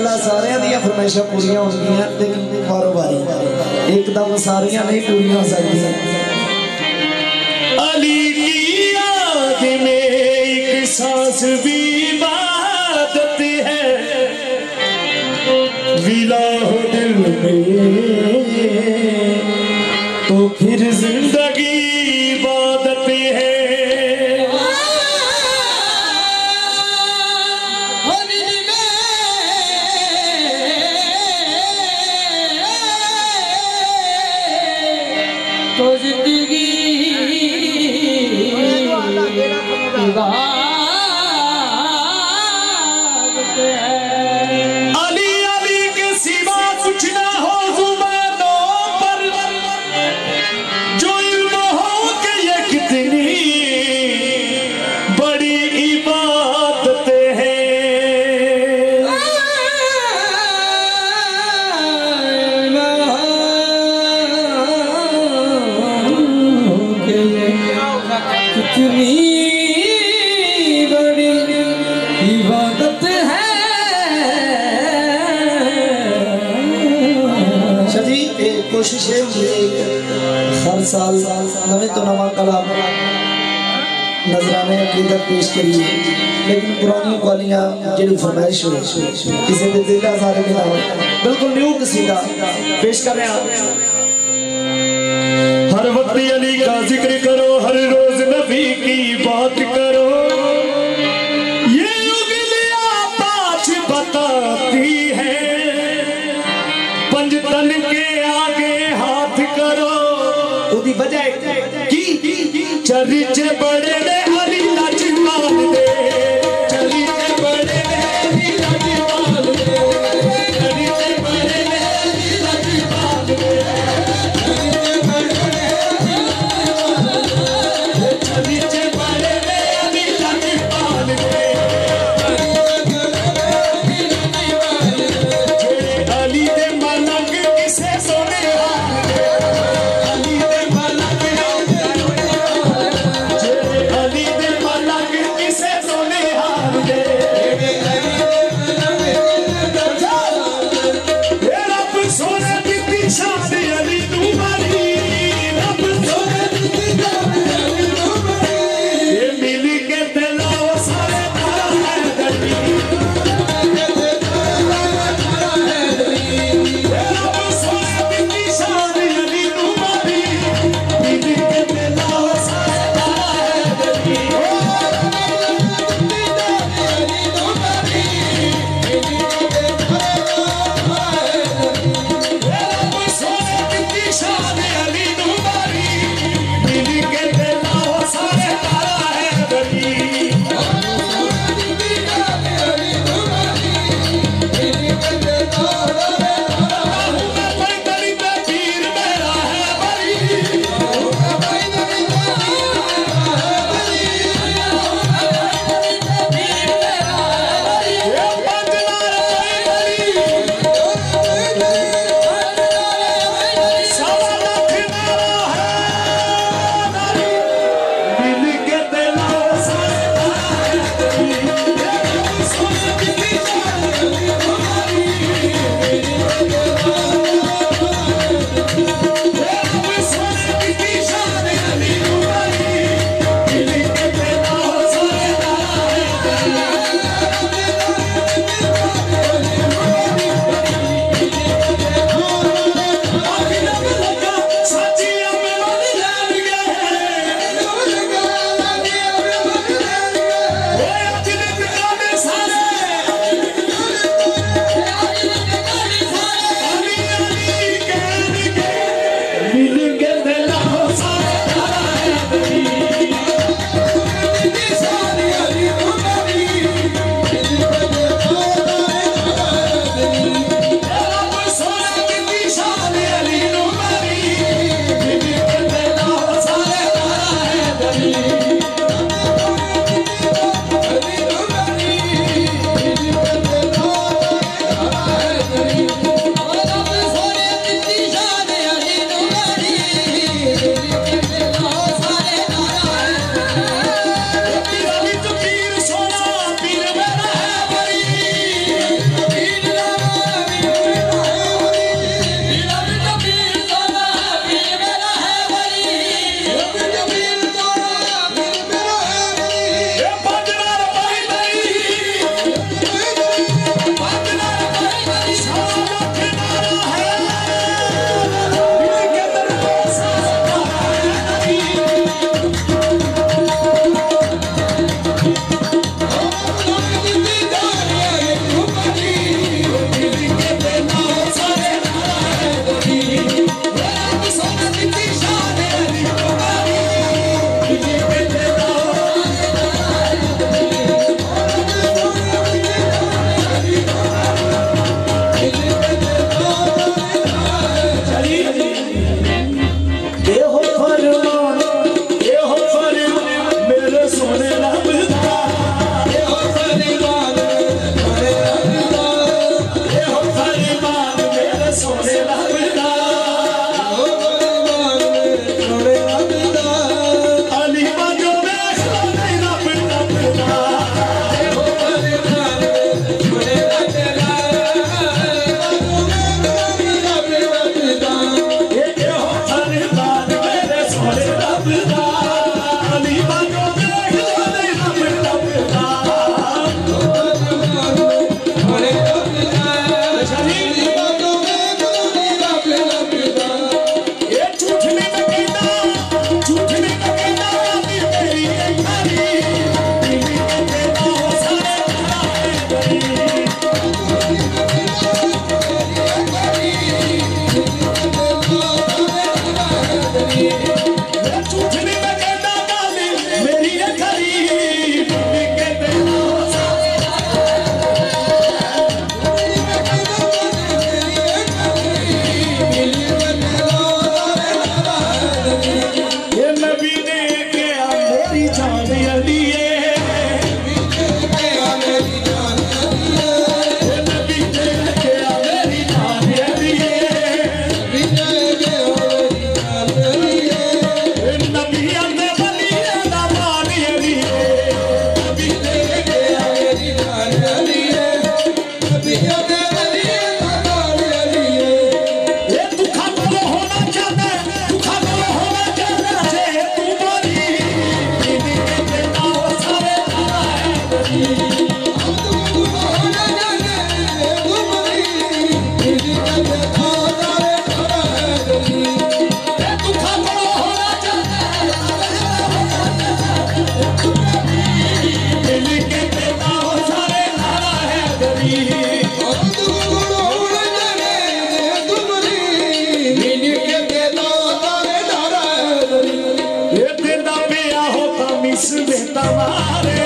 हमेशा पूरियाँ होंगी लेकिन बारो बारी एकदम सारिया नहीं पूरियाँ हो सकती अली की याद में एक सांस भी इबादत है विला हो दिल में तो फिर ज़िंदगी कितनी बड़ी इबादत है। अच्छा जी कोशिश है हर साल नवे तो नवा कला नजराने अकीदत पेश करिए लेकिन पुरानी कॉलियाँ जेडी फरमाइश हो किसी दे दिल आजारे के ना हो बिल्कुल न्यू कसीदा पेश कर रहे हैं। हर वक्त अली का ज़िक्र करो हर रोज चरिच बड़े 全てま